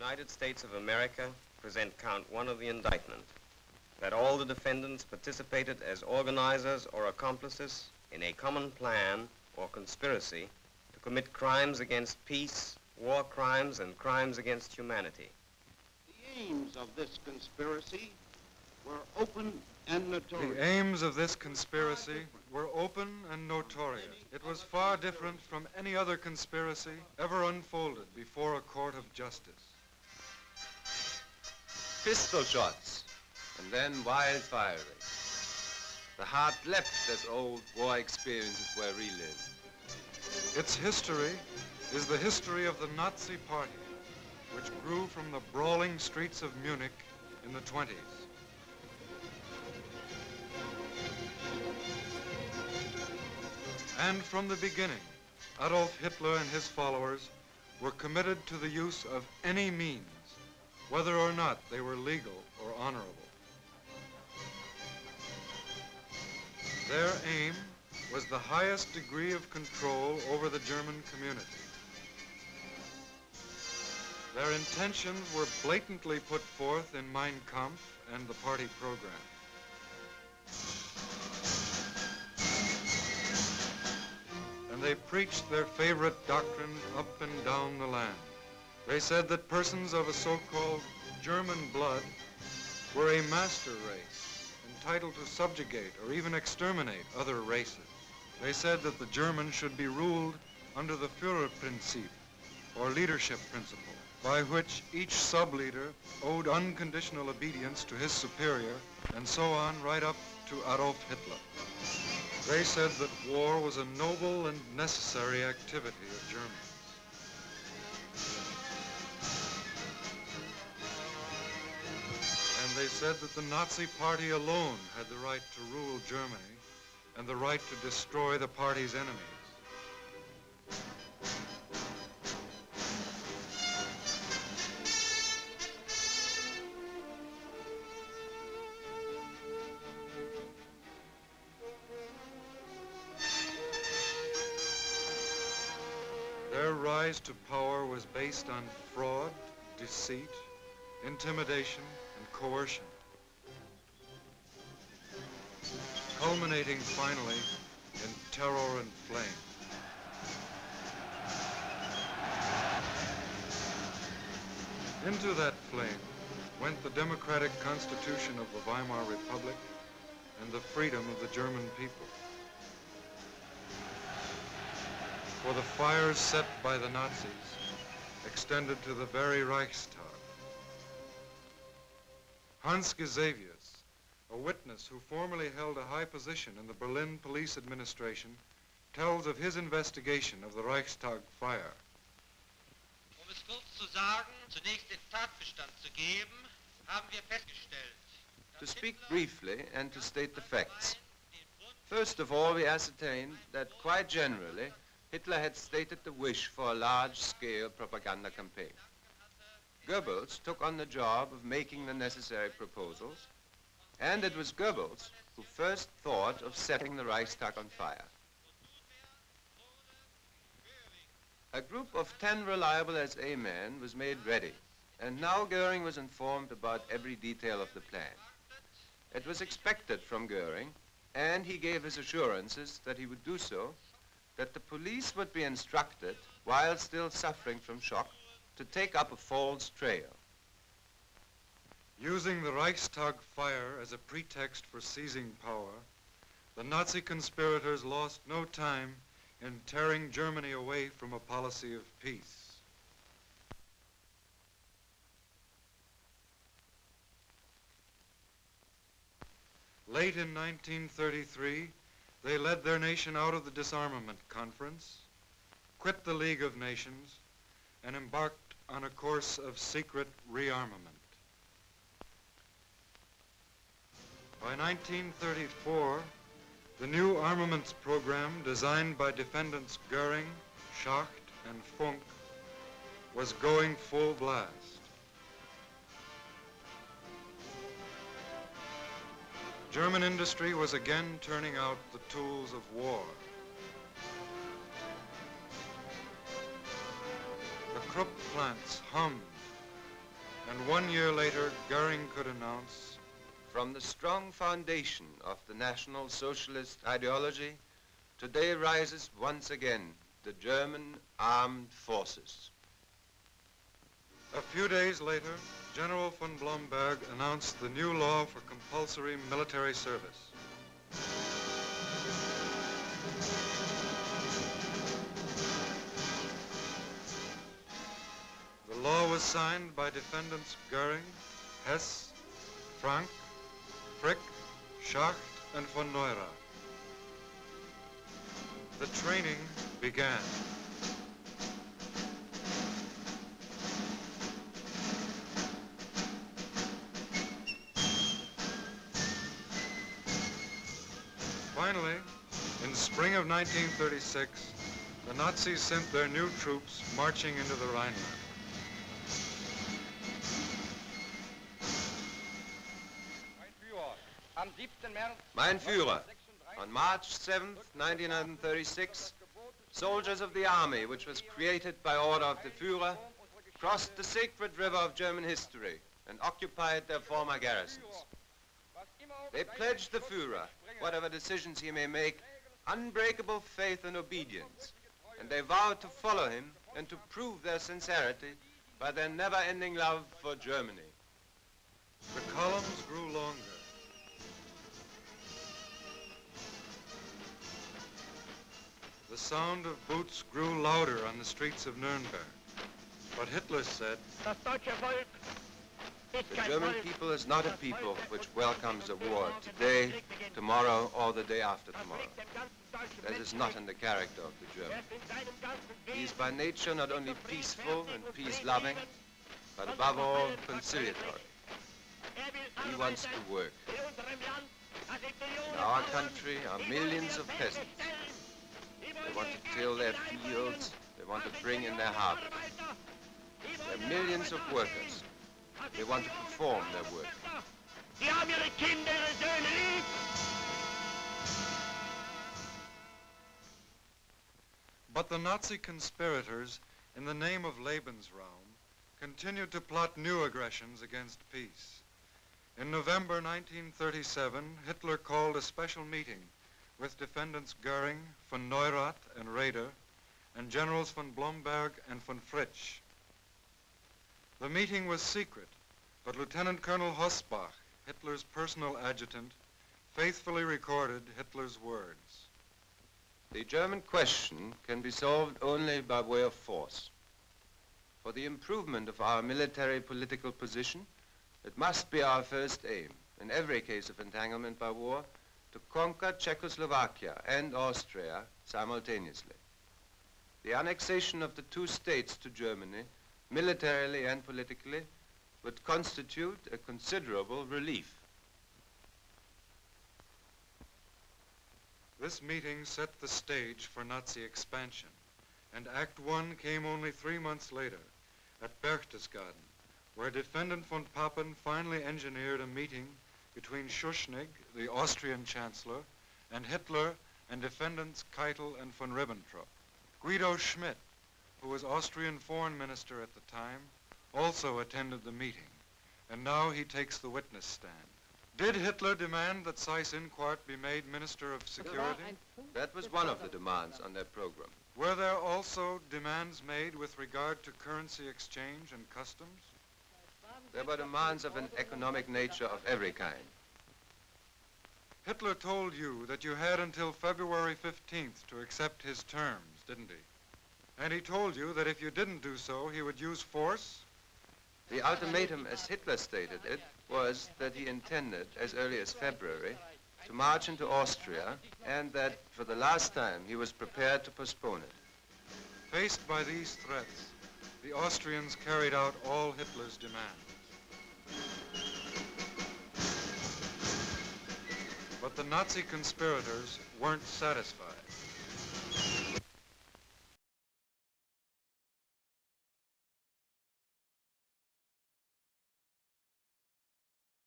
United States of America present count one of the indictment that all the defendants participated as organizers or accomplices in a common plan or conspiracy to commit crimes against peace, war crimes, and crimes against humanity. The aims of this conspiracy were open and notorious. The aims of this conspiracy were open and notorious. It was far different from any other conspiracy ever unfolded before a court of justice. Pistol shots, and then wild firing. The heart leapt as old war experiences were relived. Its history is the history of the Nazi Party, which grew from the brawling streets of Munich in the 20s. And from the beginning, Adolf Hitler and his followers were committed to the use of any means, whether or not they were legal or honorable. Their aim was the highest degree of control over the German community. Their intentions were blatantly put forth in Mein Kampf and the party program. And they preached their favorite doctrine up and down the land. They said that persons of a so-called German blood were a master race, entitled to subjugate or even exterminate other races. They said that the Germans should be ruled under the Führerprinzip, or leadership principle, by which each sub-leader owed unconditional obedience to his superior, and so on right up to Adolf Hitler. They said that war was a noble and necessary activity of Germans. They said that the Nazi Party alone had the right to rule Germany and the right to destroy the party's enemies. Their rise to power was based on fraud, deceit, intimidation, and coercion. culminating finally in terror and flame. Into that flame went the democratic constitution of the Weimar Republic and the freedom of the German people. For the fires set by the Nazis extended to the very Reichstag. Hans Gisevius, a witness who formerly held a high position in the Berlin police administration, tells of his investigation of the Reichstag fire. Um es kurz zu sagen, zunächst den Tatbestand zu geben, haben wir festgestellt. To speak briefly and to state the facts. First of all, we ascertained that quite generally, Hitler had stated the wish for a large-scale propaganda campaign. Goebbels took on the job of making the necessary proposals, and it was Goebbels who first thought of setting the Reichstag on fire. A group of 10 reliable SA men was made ready, and now Goering was informed about every detail of the plan. It was expected from Goering, and he gave his assurances that he would do so, that the police would be instructed, while still suffering from shock, to take up a false trail. Using the Reichstag fire as a pretext for seizing power, the Nazi conspirators lost no time in tearing Germany away from a policy of peace. Late in 1933, they led their nation out of the disarmament conference, quit the League of Nations, and embarked on a course of secret rearmament. By 1934, the new armaments program designed by defendants Goering, Schacht, and Funk was going full blast. German industry was again turning out the tools of war. Krupp plants hummed And one year later, Goering could announce, From the strong foundation of the National Socialist ideology, today rises once again the German armed forces. A few days later, General von Blomberg announced the new law for compulsory military service. Was signed by defendants Goering, Hess, Frank, Frick, Schacht, and von Neurath. The training began. Finally, in spring of 1936, the Nazis sent their new troops marching into the Rhineland. Mein Führer, on March 7th, 1936, soldiers of the army, which was created by order of the Führer, crossed the sacred river of German history and occupied their former garrisons. They pledged the Führer, whatever decisions he may make, unbreakable faith and obedience, and they vowed to follow him and to prove their sincerity by their never-ending love for Germany. The columns grew longer. The sound of boots grew louder on the streets of Nuremberg. But Hitler said, The German people is not a people which welcomes a war today, tomorrow, or the day after tomorrow. That is not in the character of the German. He is by nature not only peaceful and peace-loving, but above all conciliatory. He wants to work. In our country are millions of peasants. They want to till their fields. They want to bring in their harvest. There are millions of workers. They want to perform their work. But the Nazi conspirators, in the name of Lebensraum, continued to plot new aggressions against peace. In November 1937, Hitler called a special meeting with defendants Goering, von Neurath, and Raeder, and generals von Blomberg and von Fritsch. The meeting was secret, but Lieutenant Colonel Hossbach, Hitler's personal adjutant, faithfully recorded Hitler's words. The German question can be solved only by way of force. For the improvement of our military political position, it must be our first aim, in every case of entanglement by war, to conquer Czechoslovakia and Austria simultaneously. The annexation of the two states to Germany, militarily and politically, would constitute a considerable relief. This meeting set the stage for Nazi expansion, and Act One came only three months later at Berchtesgaden, where defendant von Papen finally engineered a meeting between Schuschnigg, the Austrian chancellor, and Hitler and defendants Keitel and von Ribbentrop. Guido Schmidt, who was Austrian foreign minister at the time, also attended the meeting, and now he takes the witness stand. Did Hitler demand that Seyss-Inquart be made Minister of Security? That was one of the demands on their program. Were there also demands made with regard to currency exchange and customs? There were demands of an economic nature of every kind. Hitler told you that you had until February 15th to accept his terms, didn't he? And he told you that if you didn't do so, he would use force? The ultimatum, as Hitler stated it, was that he intended, as early as February, to march into Austria, and that for the last time he was prepared to postpone it. Faced by these threats, the Austrians carried out all Hitler's demands. But the Nazi conspirators weren't satisfied.